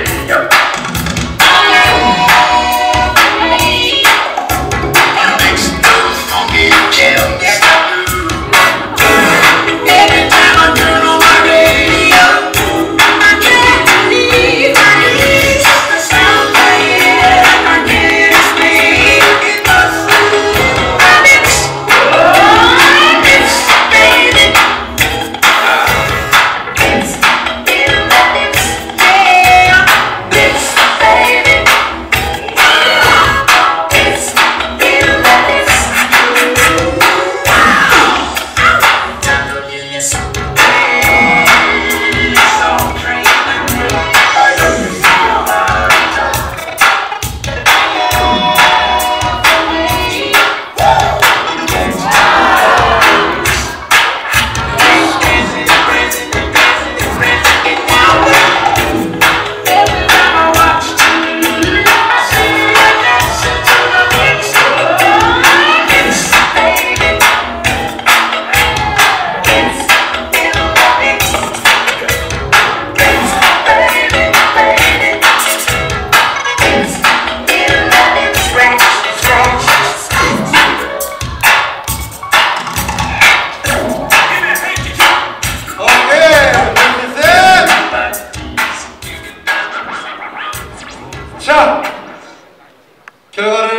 Yep. 결과를